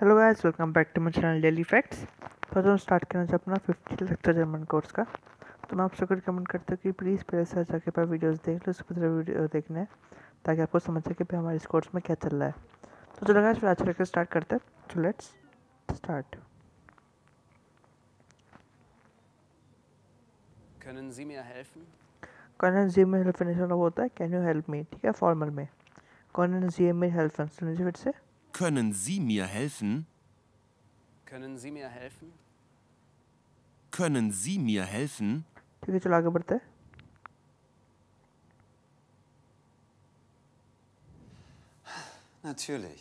Hello guys welcome back to my channel daily facts तो हम start करना चाहते अपना फिफ्टी लेक्चर जर्मन कोर्स का। तो मैं आपसे कुछ कमेंट करता हूँ कि प्लीज़ पहले से जाके पर वीडियोस देख लो उसके तरह वीडियो देखने ताकि आपको समझ सके कि हमारे इस कोर्स में क्या चल रहा है। तो चलो गाइस फिर आज लेकर स्टार्ट करते हैं। तो let's start Können Sie mir helfen? कौन जी में हेल्प वाला होता है कैन यू हेल्प मी ठीक है फॉर्मल में। कौन जी में हेल्प सुनिए फिर से। Können Sie mir helfen? Können Sie mir helfen? Können Sie mir helfen? ठीक है चलो आगे बढ़ते हैं Natürlich.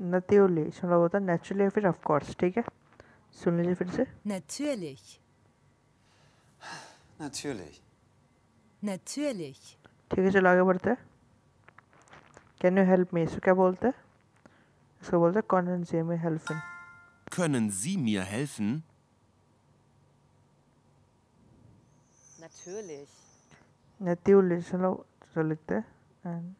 नतीउली सुना होता है नेचुरली या फिर ऑफ कोर्स ठीक है सुन लीजिए फिर से Natürlich, Natürlich. natürlich. ठीक है चलो आगे बढ़ते हैं कैन यू हेल्प मी इसको क्या बोलते हैं इसको बोलते हैं कौन जी में help Können Sie mir helfen? Natürlich. नतीउली सुनो चलो लिखते हैं एंड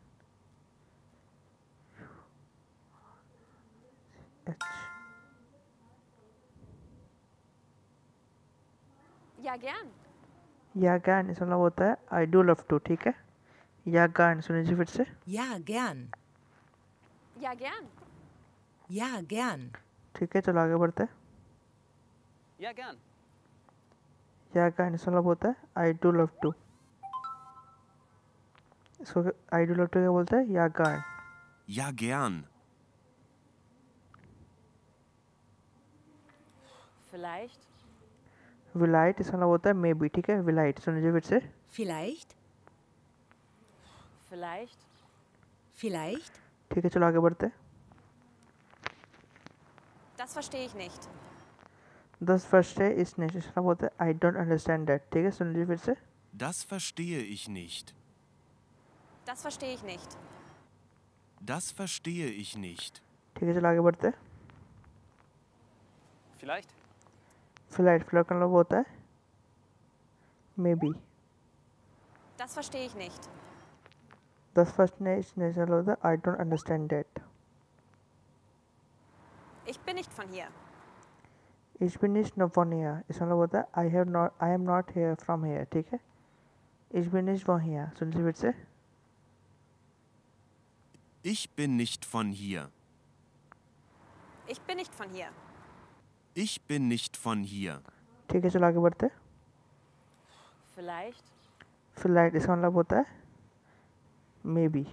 एच या गान इसका मतलब होता है आई डू लव टू ठीक है? या गान सुन लीजिए फिर से। Ja, gern. Ja, gern. Ja, gern. ठीक है चलो आगे बढ़ते हैं Ja, gern. या इसका मतलब होता है आई डू लव टू इसको आई डू लव टू क्या बोलते हैं या गान Ja, gern. Vielleicht. विलाइट इसका मतलब होता है मे बी ठीक है विलाइट सुन लीजिए फिर से Vielleicht, Vielleicht. vielleicht. ठीक है चलो आगे बढ़ते हैं Das verstehe ich nicht. दस फ़र्स्ट है इस नेक्स्ट इसका मतलब होता है आई डोंट अंडरस्टैंड दैट ठीक है सुन लीजिए फिर से Das verstehe ich nicht. Das verstehe ich nicht. Das verstehe ich nicht. ठीक है चलो आगे बढ़ते हैं Vielleicht? फ़्लाइट फ़्लाइट का मतलब होता है maybe Das verstehe ich nicht. दस फ़र्स्ट ने इस नेक्स्ट मतलब होता है Ich bin nicht von hier. Ich bin nicht noch von hier. इसका मतलब होता है I have not I am not here from here ठीक है Ich bin nicht von hier. सुन लीजिए फिर से Ich bin nicht von hier. Ich bin nicht von hier. Ich bin nicht von hier. ठीक है चलो आगे बढ़ते हैं Vielleicht. फ़्लाइट इसका मतलब होता है maybe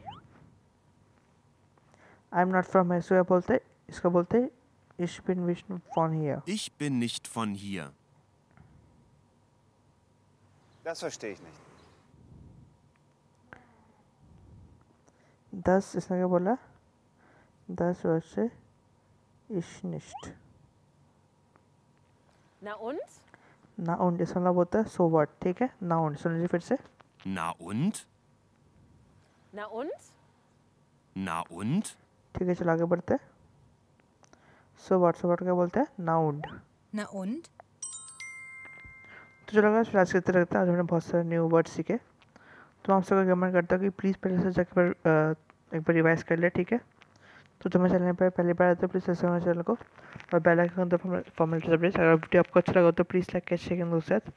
I am not from here सो बोलते इसका बोलते हैं Ich bin nicht von hier. Ich bin nicht von hier. Das verstehe ich nicht. दस इसने क्या बोला दस वर्ष Ich nicht. Na und? ना उन इसका मतलब होता है सो व्हाट ठीक है ना उन सुन लीजिए फिर से Na und? Na und? Na und? ठीक है चलो आगे बढ़ते हैं सो व्हाट सो व्हाट क्या बोलते हैं? नाउंड und? तो चलो अगर फिर आज करते रहते हैं आज हमने बहुत सारे न्यू वर्ड सीखे। तो मैं आपसे रिकमेंड करता हूँ कि प्लीज़ पहले से जाकर पर, एक बार रिवाइज कर ले ठीक है? तो तुम्हें चैनल पर पहली बार आते हो प्लीज़ सब्सक्राइब हमारे चैनल को। और बेल आइकन दो फॉर्मेलिटी अपडेट्स अगर वीडियो आपको अच्छा लगा तो प्लीज़ लाइक कैसे सेकंड दोस्तों साथ।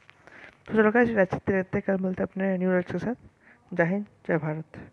तो चलो गाइस रहते हैं कल मिलते हैं अपने न्यू लेक्चर के साथ। जय हिंद जय भारत।